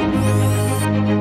Música